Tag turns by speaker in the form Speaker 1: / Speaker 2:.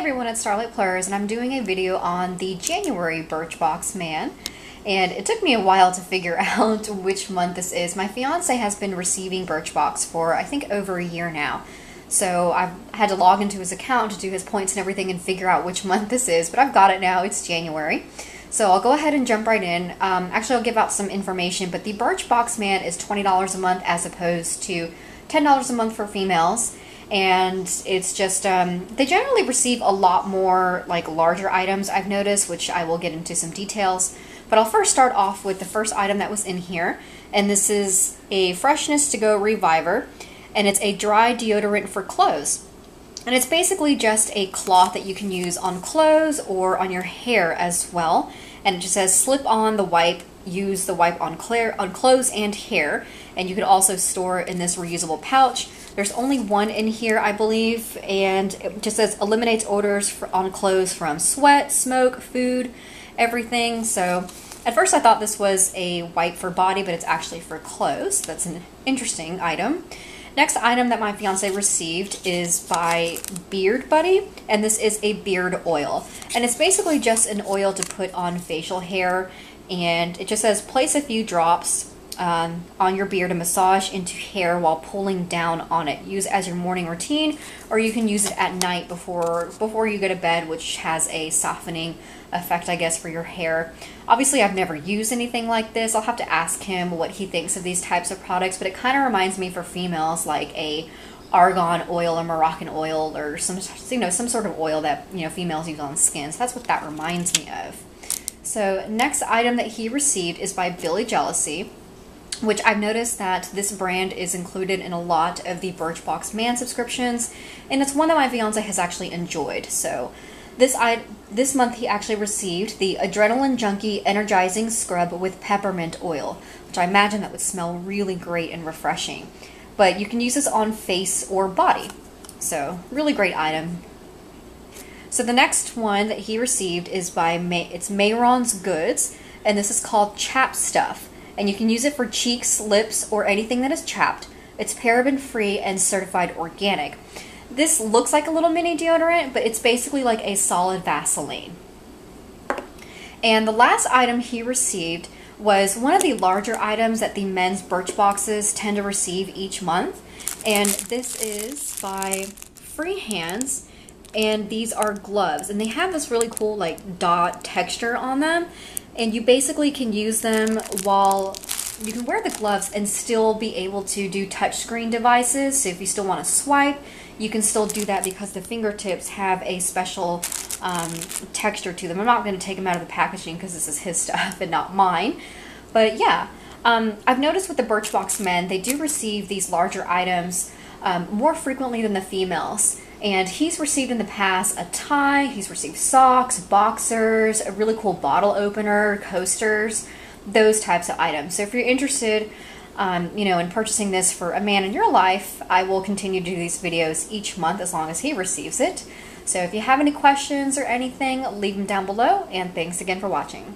Speaker 1: everyone, it's Starlight Plurs, and I'm doing a video on the January Birchbox Man. And it took me a while to figure out which month this is. My fiance has been receiving Birchbox for, I think, over a year now. So I've had to log into his account to do his points and everything and figure out which month this is, but I've got it now. It's January. So I'll go ahead and jump right in. Um, actually, I'll give out some information, but the Birchbox Man is $20 a month as opposed to $10 a month for females and it's just um, they generally receive a lot more like larger items I've noticed which I will get into some details. But I'll first start off with the first item that was in here and this is a freshness to go reviver and it's a dry deodorant for clothes. And it's basically just a cloth that you can use on clothes or on your hair as well and it just says slip on the wipe use the wipe on, clear, on clothes and hair and you can also store in this reusable pouch there's only one in here, I believe, and it just says eliminates odors for, on clothes from sweat, smoke, food, everything. So at first I thought this was a wipe for body, but it's actually for clothes. That's an interesting item. Next item that my fiance received is by Beard Buddy, and this is a beard oil. And it's basically just an oil to put on facial hair, and it just says place a few drops um, on your beard and massage into hair while pulling down on it. Use as your morning routine, or you can use it at night before before you go to bed, which has a softening effect, I guess, for your hair. Obviously, I've never used anything like this. I'll have to ask him what he thinks of these types of products, but it kind of reminds me for females like a argan oil or Moroccan oil or some you know some sort of oil that you know females use on skin. So that's what that reminds me of. So next item that he received is by Billy Jealousy which I've noticed that this brand is included in a lot of the Birchbox Man subscriptions, and it's one that my fiance has actually enjoyed. So this I this month he actually received the Adrenaline Junkie Energizing Scrub with Peppermint Oil, which I imagine that would smell really great and refreshing. But you can use this on face or body. So really great item. So the next one that he received is by May, it's Myron's Goods, and this is called Chap Stuff and you can use it for cheeks, lips, or anything that is chapped. It's paraben free and certified organic. This looks like a little mini deodorant, but it's basically like a solid Vaseline. And the last item he received was one of the larger items that the men's Birchboxes tend to receive each month. And this is by Free Hands and these are gloves and they have this really cool like dot texture on them and you basically can use them while you can wear the gloves and still be able to do touchscreen devices. So if you still want to swipe, you can still do that because the fingertips have a special um, texture to them. I'm not going to take them out of the packaging because this is his stuff and not mine. But yeah, um, I've noticed with the Birchbox men, they do receive these larger items um, more frequently than the females. And he's received in the past a tie, he's received socks, boxers, a really cool bottle opener, coasters, those types of items. So if you're interested, um, you know, in purchasing this for a man in your life, I will continue to do these videos each month as long as he receives it. So if you have any questions or anything, leave them down below, and thanks again for watching.